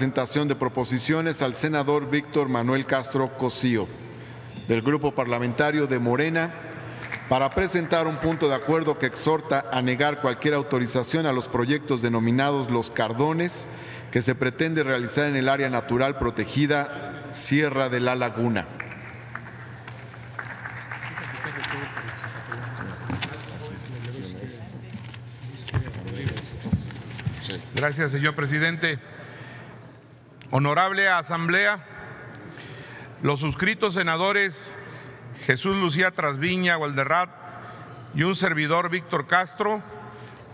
presentación de proposiciones al senador Víctor Manuel Castro Cosío, del Grupo Parlamentario de Morena, para presentar un punto de acuerdo que exhorta a negar cualquier autorización a los proyectos denominados Los Cardones, que se pretende realizar en el área natural protegida Sierra de la Laguna. Gracias, señor presidente. Honorable Asamblea, los suscritos senadores Jesús Lucía Trasviña Valderrat y un servidor Víctor Castro,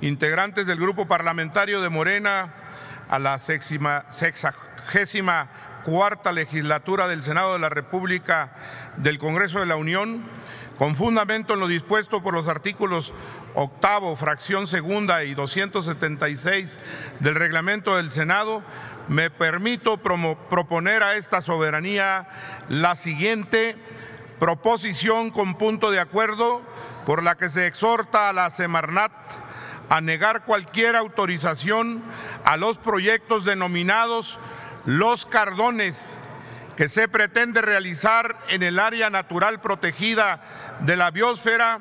integrantes del Grupo Parlamentario de Morena a la sexagésima cuarta legislatura del Senado de la República del Congreso de la Unión, con fundamento en lo dispuesto por los artículos octavo, fracción segunda y 276 del reglamento del Senado, me permito proponer a esta soberanía la siguiente proposición con punto de acuerdo por la que se exhorta a la Semarnat a negar cualquier autorización a los proyectos denominados Los Cardones que se pretende realizar en el área natural protegida de la biosfera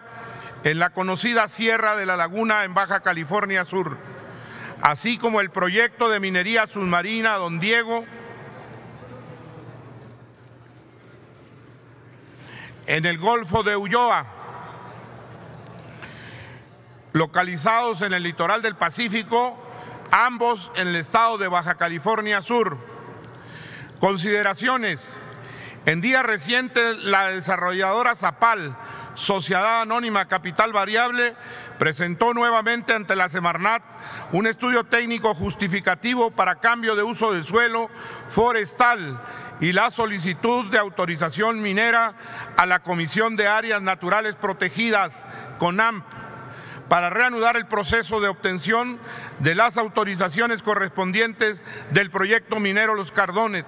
en la conocida Sierra de la Laguna en Baja California Sur, así como el proyecto de minería submarina Don Diego, en el Golfo de Ulloa, localizados en el litoral del Pacífico, ambos en el estado de Baja California Sur. Consideraciones. En días recientes, la desarrolladora Zapal Sociedad Anónima Capital Variable presentó nuevamente ante la Semarnat un estudio técnico justificativo para cambio de uso del suelo forestal y la solicitud de autorización minera a la Comisión de Áreas Naturales Protegidas, CONAMP, para reanudar el proceso de obtención de las autorizaciones correspondientes del proyecto minero Los Cardones,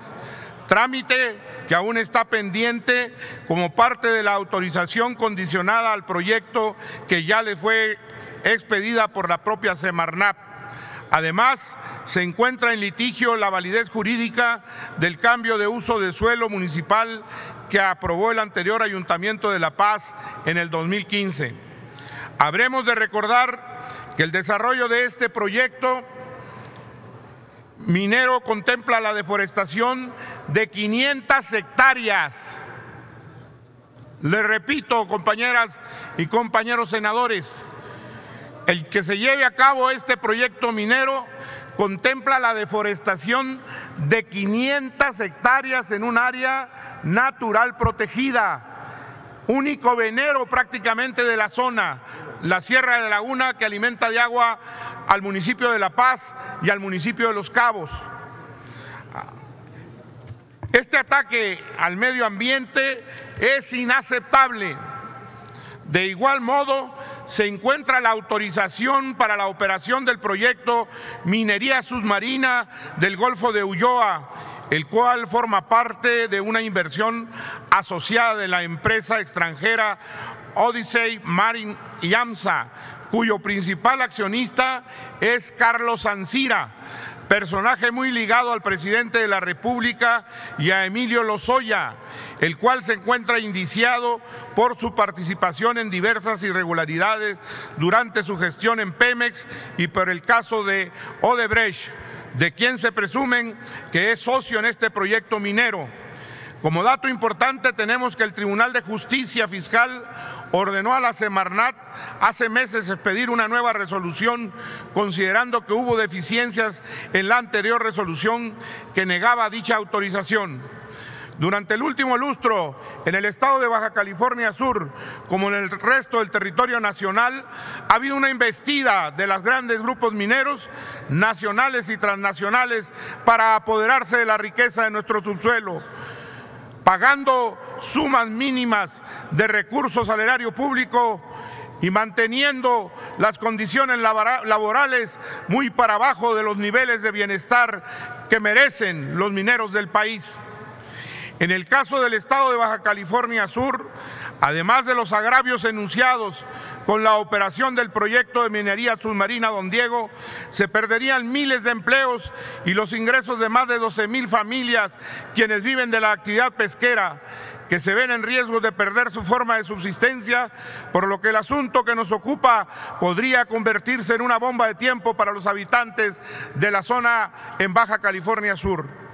trámite que aún está pendiente como parte de la autorización condicionada al proyecto que ya le fue expedida por la propia Semarnap. Además, se encuentra en litigio la validez jurídica del cambio de uso de suelo municipal que aprobó el anterior Ayuntamiento de La Paz en el 2015. Habremos de recordar que el desarrollo de este proyecto minero contempla la deforestación de 500 hectáreas. Le repito, compañeras y compañeros senadores, el que se lleve a cabo este proyecto minero contempla la deforestación de 500 hectáreas en un área natural protegida, único venero prácticamente de la zona, la Sierra de Laguna que alimenta de agua al municipio de La Paz y al municipio de Los Cabos. Este ataque al medio ambiente es inaceptable. De igual modo, se encuentra la autorización para la operación del proyecto Minería Submarina del Golfo de Ulloa, el cual forma parte de una inversión asociada de la empresa extranjera Odyssey Marine y AMSA, cuyo principal accionista es Carlos Ancira, personaje muy ligado al presidente de la República y a Emilio Lozoya, el cual se encuentra indiciado por su participación en diversas irregularidades durante su gestión en Pemex y por el caso de Odebrecht, de quien se presumen que es socio en este proyecto minero. Como dato importante tenemos que el Tribunal de Justicia Fiscal ordenó a la Semarnat hace meses expedir una nueva resolución considerando que hubo deficiencias en la anterior resolución que negaba dicha autorización. Durante el último lustro, en el estado de Baja California Sur, como en el resto del territorio nacional, ha habido una investida de los grandes grupos mineros, nacionales y transnacionales, para apoderarse de la riqueza de nuestro subsuelo pagando sumas mínimas de recursos al erario público y manteniendo las condiciones laborales muy para abajo de los niveles de bienestar que merecen los mineros del país. En el caso del estado de Baja California Sur, además de los agravios enunciados con la operación del proyecto de minería submarina Don Diego, se perderían miles de empleos y los ingresos de más de 12 mil familias quienes viven de la actividad pesquera que se ven en riesgo de perder su forma de subsistencia, por lo que el asunto que nos ocupa podría convertirse en una bomba de tiempo para los habitantes de la zona en Baja California Sur.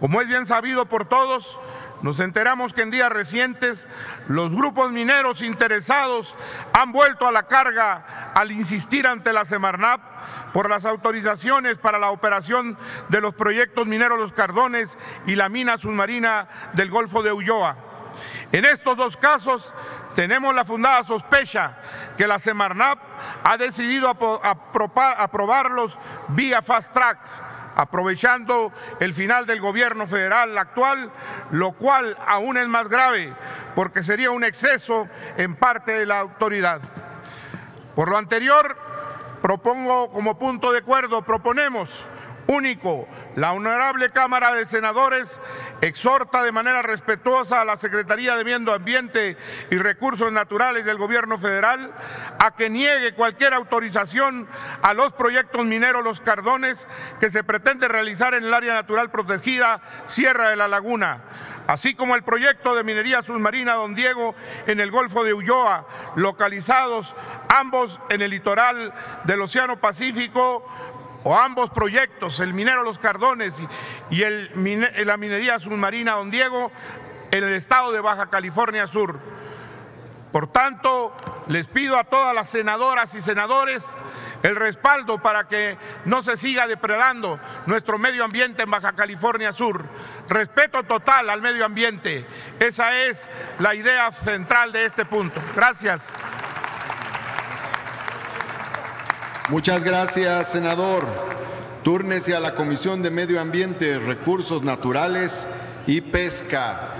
Como es bien sabido por todos, nos enteramos que en días recientes los grupos mineros interesados han vuelto a la carga al insistir ante la Semarnap por las autorizaciones para la operación de los proyectos mineros Los Cardones y la mina submarina del Golfo de Ulloa. En estos dos casos tenemos la fundada sospecha que la Semarnap ha decidido aprobarlos vía fast track, aprovechando el final del gobierno federal actual, lo cual aún es más grave porque sería un exceso en parte de la autoridad. Por lo anterior, propongo como punto de acuerdo, proponemos único, la Honorable Cámara de Senadores exhorta de manera respetuosa a la Secretaría de Medio Ambiente y Recursos Naturales del Gobierno Federal a que niegue cualquier autorización a los proyectos mineros Los Cardones que se pretende realizar en el área natural protegida Sierra de la Laguna así como el proyecto de minería submarina Don Diego en el Golfo de Ulloa, localizados ambos en el litoral del Océano Pacífico o ambos proyectos, el minero Los Cardones y, el, la minería submarina Don Diego, en el estado de Baja California Sur. Por tanto, les pido a todas las senadoras y senadores el respaldo para que no se siga depredando nuestro medio ambiente en Baja California Sur. Respeto total al medio ambiente. Esa es la idea central de este punto. Gracias. Muchas gracias, senador. Túrnese a la Comisión de Medio Ambiente, Recursos Naturales y Pesca.